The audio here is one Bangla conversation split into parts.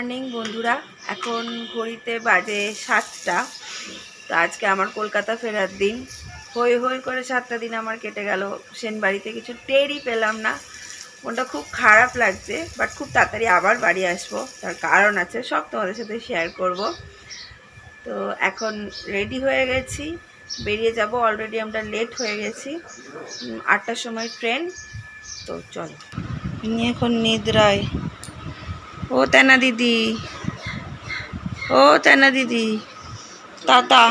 মর্নিং, বন্ধুরা। এখন ঘড়িতে বাজে সাতটা। তো আজকে আমার কলকাতা ফেরার দিন। হই হই করে সাতটা দিন আমার কেটে গেল। সেন বাড়িতে কিছু টেরই পেলাম না। মনটা খুব খারাপ লাগছে বাট খুব তাড়াতাড়ি আবার বাড়ি আসব। তার কারণ আছে, সব তোমাদের সাথে শেয়ার করব। তো এখন রেডি হয়ে গেছি। বেরিয়ে যাব। অলরেডি আমরা লেট হয়ে গেছি। আটটার সময় ট্রেন তো চলো। এখন নিদ্রায়। ও তেনা দিদি। ও তেনা দিদি। টাটা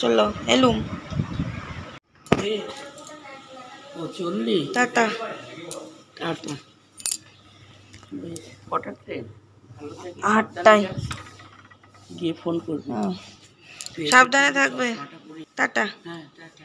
চলো এলুম ও চললি টাটা টাটা কটার ট্রেন আটটায়। গিয়ে ফোন করবি। সাবধানে থাকবে। টাটা। হ্যাঁ টাটা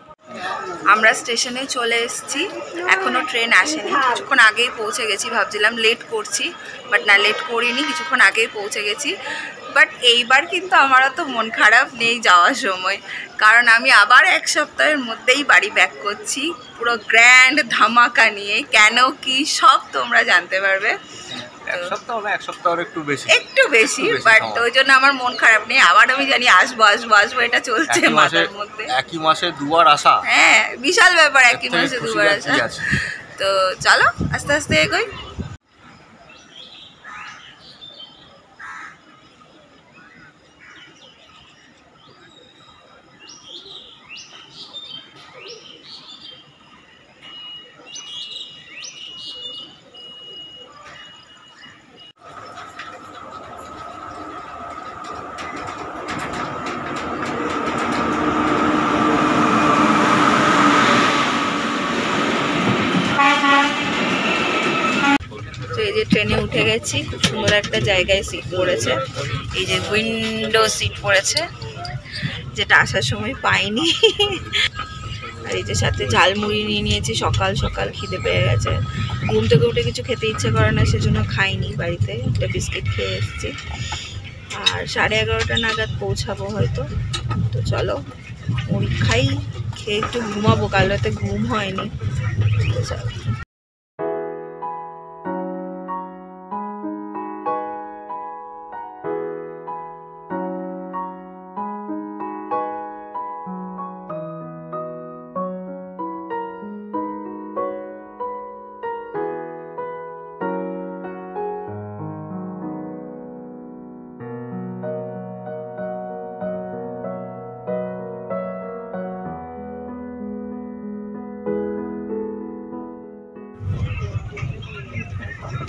আমরা স্টেশনে চলে এসেছি। এখনও ট্রেন আসেনি। কিছুক্ষণ আগেই পৌঁছে গেছি, ভাবছিলাম লেট করছি বাট না লেট করিনি, কিছুক্ষণ আগেই পৌঁছে গেছি। বাট এইবার কিন্তু আমার তো মন খারাপ নেই যাওয়ার সময়। কারণ আমি আবার এক সপ্তাহের মধ্যেই বাড়ি ব্যাক করছি। পুরো গ্র্যান্ড ধামাকা নিয়ে। কেন, কি, সব তোমরা জানতে পারবে। এক সপ্তাহ না এক সপ্তাহ একটু বেশি। একটু বেশি বাট। ওই জন্য আমার মন খারাপ নেই। আবার আমি জানি আসব আসব আসব এটা চলছে মাসের মধ্যে। একই মাসে দুবার আসা। হ্যাঁ বিশাল ব্যাপার একই মাসে দুবার আসা। তো চলো আস্তে আস্তে এগোই তো এই যে ট্রেনে উঠে গেছি, খুব সুন্দর একটা জায়গায় সিট পড়েছে। এই যে উইন্ডো সিট পড়েছে, যেটা আসার সময় পাইনি। আর এই যে সাথে ঝালমুড়ি নিয়ে নিয়েছি, সকাল সকাল খিদে পেয়ে গেছে। ঘুম থেকে উঠে কিছু খেতে ইচ্ছে করে না, সেজন্য খাইনি বাড়িতে। একটা বিস্কিট খেয়ে এসেছি। আর সাড়ে এগারোটা নাগাদ পৌঁছাবো হয়তো। তো চলো, মুড়ি খাই, খেয়ে একটু ঘুমাবো, কাল রাতে ঘুম হয়নি। চলো।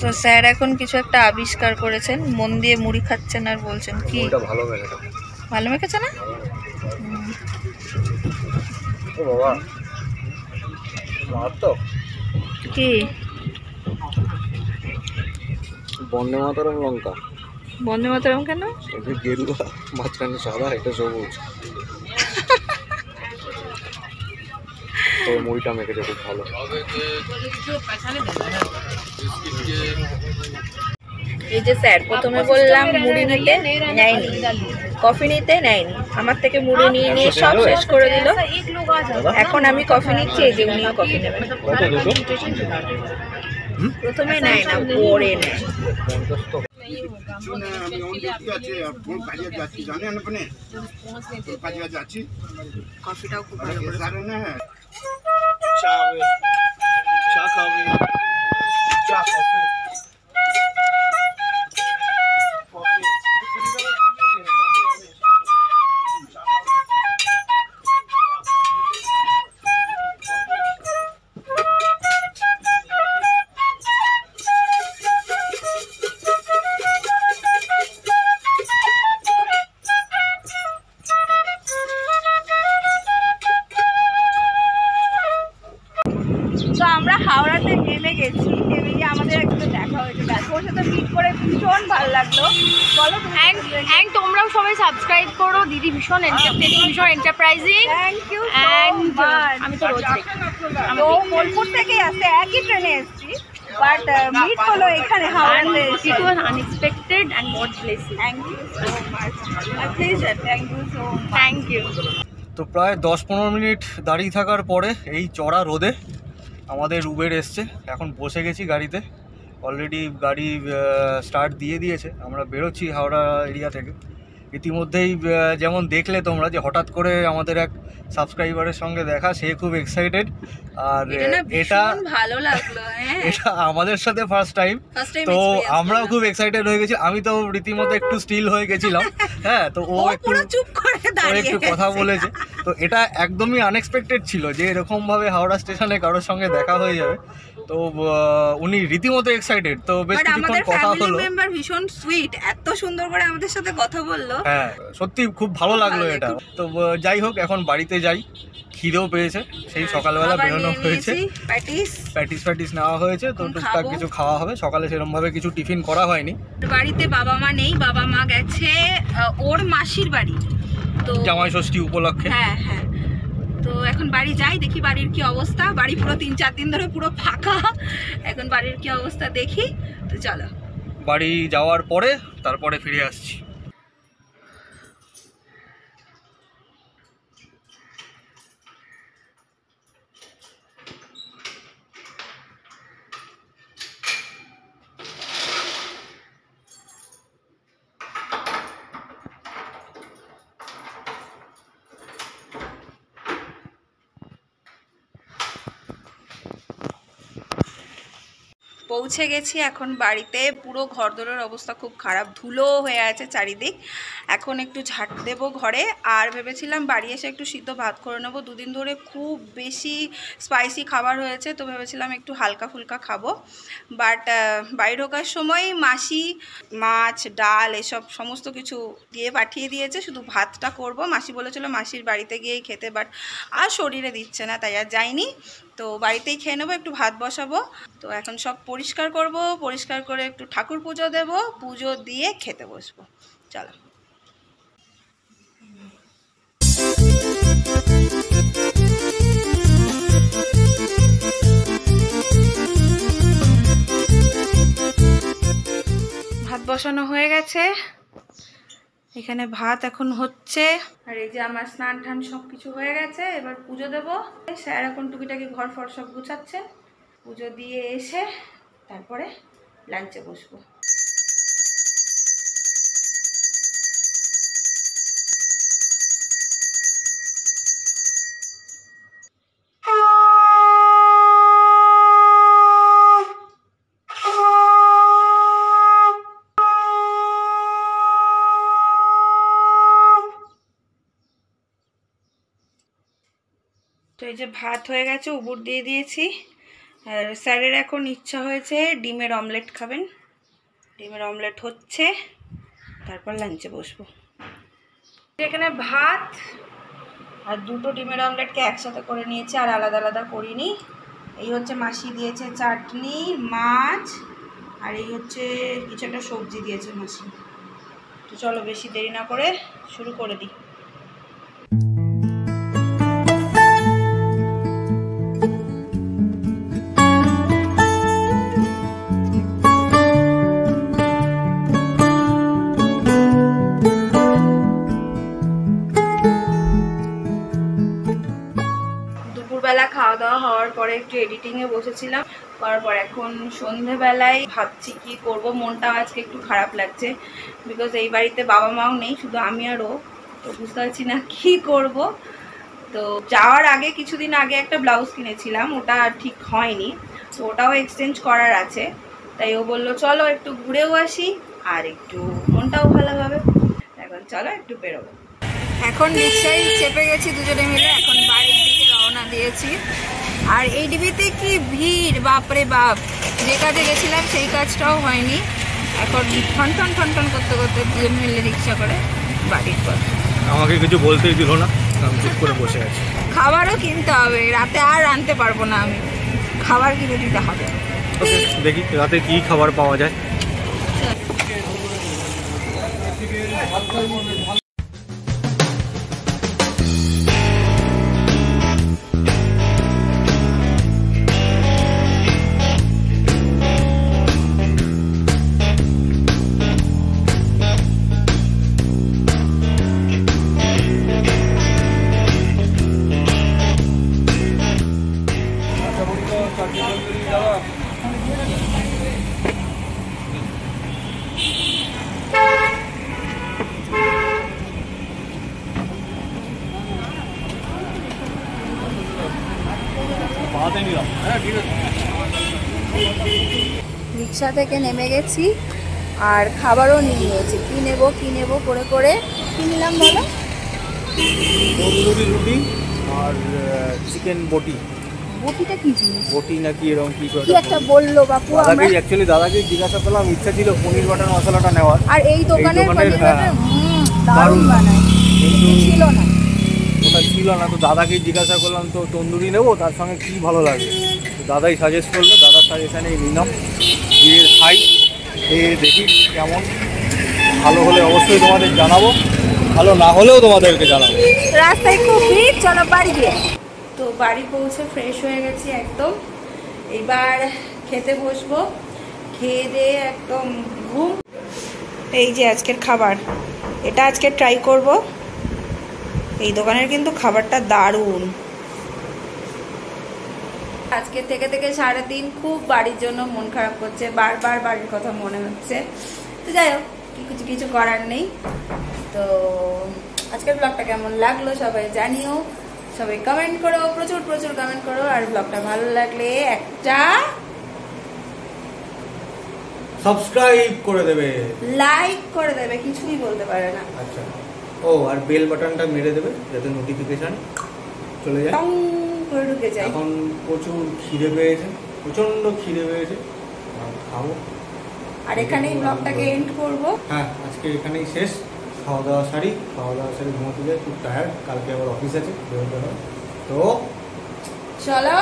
তো স্যার এখন কিছু একটা আবিষ্কার করেছেন মন দিয়ে মুড়ি খাচ্ছেন আর বলছেন কি? ভালো মেঘাটা ভালো মেখেছে না? কি? বন্দে মাতারম লঙ্কা। বন্দে মাতরম কেন? গেরুয়া মাঝখানে সাদা এটা সবুজ। তো মুড়িটা মেখেছে খুব ভালো। এই যে স্যার প্রথমে বললাম মুড়ি নিতে নেয়নি। কফি নিতে নেয়নি। আমার থেকে মুড়ি নিয়ে নিয়ে সব শেষ করে দিল। এখন আমি কফি নিচ্ছি এই যে উনিও কফি নেবেন। প্রথমে নেয় না পরে নেয়। কফিটাও খুব ভালো করে জানেন না চা হবে চা সাবস্ক্রাইব করো দিদি ভীষণ এন্টারটেনিং ভীষণ এন্টারপ্রাইজিং থ্যাংক ইউ অ্যান্ড আমি তো রোজ দেখি। তো বোলপুর থেকে আসতে একই ট্রেনে এসেছি। বাট মিট হলো এখানে হাওড়াতে it was unexpected and God bless you thank you so much pleasure thank you so much thank you তো প্রায় দশ পনেরো মিনিট দাঁড়িয়ে থাকার পরে এই চড়া রোদে আমাদের উবের এসছে। এখন বসে গেছি গাড়িতে। অলরেডি গাড়ি স্টার্ট দিয়ে দিয়েছে। আমরা বেরোচ্ছি হাওড়া এরিয়া থেকে। ইতিমধ্যেই যেমন দেখলে তোমরা যে হঠাৎ করে আমাদের এক সাবস্ক্রাইবারের সঙ্গে দেখা সে খুব এক্সাইটেড আর এটা ভালো লাগল হ্যাঁ। এটা আমাদের সাথে ফার্স্ট টাইম তো আমরাও খুব এক্সাইটেড হয়ে গেছি। আমি তো রীতিমতো একটু স্টিল হয়ে গেছিলাম। হ্যাঁ তো ও একটু পুরো চুপ করে একটু কথা বলেছে। তো এটা একদমই আনএক্সপেক্টেড ছিল যে এরকম ভাবে হাওড়া স্টেশনে কারোর সঙ্গে দেখা হয়ে যাবে। তো উনি রীতিমতো এক্সাইটেড তো বেশ কিছুক্ষণ কথা হলো। মেম্বার ভীষণ সুইট এত সুন্দর করে আমাদের সাথে কথা বলল। হ্যাঁ সত্যি খুব ভালো লাগল এটা। তো যাই হোক এখন বাড়িতে যাই। খিদেও পেয়েছে। সেই সকালবেলা বেরোনো হয়েছে। প্যাটিস। প্যাটিস প্যাটিস নেওয়া হয়েছে। তো টুকটাক কিছু খাওয়া হবে। সকালে সেরকম ভাবে কিছু টিফিন করা হয়নি। বাড়িতে বাবা মা নেই। বাবা মা গেছে ওর মাসির বাড়ি। তো জামাই ষষ্ঠী উপলক্ষে। হ্যাঁ হ্যাঁ। তো এখন বাড়ি যাই দেখি বাড়ির কি অবস্থা। বাড়ি পুরো তিন চার দিন ধরে পুরো ফাঁকা। এখন বাড়ির কি অবস্থা দেখি। তো চলো। বাড়ি যাওয়ার পরে তারপরে ফিরে আসছি। পৌঁছে গেছি। এখন বাড়িতে পুরো ঘরদোরের অবস্থা খুব খারাপ ধুলো হয়ে আছে চারিদিক। এখন একটু ঝাঁট দেবো ঘরে। আর ভেবেছিলাম বাড়ি এসে একটু সিদ্ধ ভাত করে নেব। দুদিন ধরে খুব বেশি স্পাইসি খাবার হয়েছে, তো ভেবেছিলাম একটু হালকা ফুলকা খাব। বাট বাড়ি ঢোকার সময় মাসি, মাছ, ডাল এসব সমস্ত কিছু দিয়ে পাঠিয়ে দিয়েছে। শুধু ভাতটা করব। মাসি বলেছিল মাসির বাড়িতে গিয়েই খেতে বাট আর শরীরে দিচ্ছে না, তাই আর যাইনি। তো বাড়িতেই খেয়ে নেব, একটু ভাত বসাবো। তো এখন সব পরিষ্কার করব, পরিষ্কার করে একটু ঠাকুর পুজো দেব, পুজো দিয়ে খেতে বসবো। চলো। ভাত বসানো হয়ে গেছে। এখানে ভাত এখন হচ্ছে। আর এই যে আমার স্নান টান সব কিছু হয়ে গেছে, এবার পুজো দেব। স্যার এখন টুকিটাকি ঘর ফর সব গুছাচ্ছে। পুজো দিয়ে এসে তারপরে লাঞ্চে বসবো। এই যে ভাত হয়ে গেছে, উবুর দিয়ে দিয়েছি। আর স্যারের এখন ইচ্ছা হয়েছে ডিমের অমলেট খাবেন। ডিমের অমলেট হচ্ছে, তারপর লাঞ্চে বসবো। এখানে ভাত আর দুটো ডিমের অমলেটকে একসাথে করে নিয়েছি, আর আলাদা আলাদা করিনি। এই হচ্ছে মাসি দিয়েছে চাটনি, মাছ, আর এই হচ্ছে কিছু একটা সবজি দিয়েছে মাসি। তো চলো বেশি দেরি না করে শুরু করে দিই। পরে একটু এডিটিংয়ে বসেছিলাম। করার পর এখন সন্ধেবেলায় ভাবছি কি করব, মনটাও আজকে একটু খারাপ লাগছে। বিকজ এই বাড়িতে বাবা মাও নেই, শুধু আমি আর ও। তো বুঝতে পারছি না কি করব। তো যাওয়ার আগে কিছুদিন আগে একটা ব্লাউজ কিনেছিলাম, ওটা ঠিক হয়নি। তো ওটাও এক্সচেঞ্জ করার আছে। তাই ও বলল, চলো একটু ঘুরেও আসি আর একটু মনটাও ভালো হবে। এখন চলো একটু বেরোবো। এখন রিক্সায় চেপে গেছি দুজনে মিলে, এখন বাড়ির দিকে রওনা দিয়েছি। আর এই ডিবিতে কি ভিড়? বাপরে বাপ। যে কাজে গেছিলাম সেই কাজটাও হয়নি। এখন ঠন ঠন ঠন ঠন করতে করতে দুজন মিলে রিক্সা করে বাড়ির পর আমাকে কিছু বলতেই দিল না আমি চুপ করে বসে আছি। খাবারও কিনতে হবে রাতে আর আনতে পারব না আমি। খাবার কিনে দিতে হবে। দেখি রাতে কি খাবার পাওয়া যায়। রিক্সা থেকে নেমে গেছি আর খাবারও নিয়ে নিয়েছি কী নেব কী নেব করে করে কী নিলাম বলো? তন্দুরি রুটি আর চিকেন বটি। বটিটা কী জিনিস? বটি নাকি এরকম কিছু কি একটা বলল বাপু দাদাকে অ্যাকচুয়ালি দাদাকে জিজ্ঞাসা করলাম ইচ্ছা ছিল পনির বাটার মশলাটা নেওয়ার। আর এই দোকানের পনির হ্যাঁ, বাটার দারুণ বানায়। কিন্তু ছিল না। ওটা ছিল না, তো দাদাকে জিজ্ঞাসা করলাম, তো তন্দুরি নেব? তার সঙ্গে কি ভালো লাগবে তো দাদাই সাজেস্ট করল দাদার সাজেশানে নিলাম দিয়ে খাই, খেয়ে দেখি কেমন। ভালো হলে অবশ্যই তোমাদের জানাব, ভালো না হলেও তোমাদেরকে জানাব। রাস্তায় খুব ভিড়, চলো বাড়ি গিয়ে। তো বাড়ি পৌঁছে ফ্রেশ হয়ে গেছি একদম। এবার খেতে বসবো, খেয়ে দিয়ে একদম ঘুম। এই যে আজকের খাবার, এটা আজকে ট্রাই করব। এই দোকানের কিন্তু খাবারটা দারুণ। আজকে থেকে থেকে সারাদিন খুব বাড়ির জন্য মন খারাপ করছে বারবার বাড়ির কথা মনে হচ্ছে। তো যাই হোক কিছু কিছু করার নেই। তো আজকের ব্লগটা কেমন লাগল সবাই জানিও। সবাই কমেন্ট করো প্রচুর প্রচুর কমেন্ট করো। আর ব্লগটা ভালো লাগলে একটা সাবস্ক্রাইব করে দেবে। লাইক করে দেবে কিছুই বলতে পারে না। আচ্ছা। ও আর বেল বাটনটা মেরে দেবে যাতে নোটিফিকেশন চলে যায়। করে ঢুকে যাই এখন প্রচুর খিদে পেয়েছে প্রচণ্ড খিদে পেয়েছে। খাব। আর এখানেই ব্লগটাকে এন্ড করব। হ্যাঁ আজকে এখানেই শেষ। খাওয়া দাওয়া সারি খাওয়া দাওয়া সারি ঘুমোতে যাই খুব টায়ার্ড কালকে আবার অফিস আছে বেরোতে হবে। তো চলো।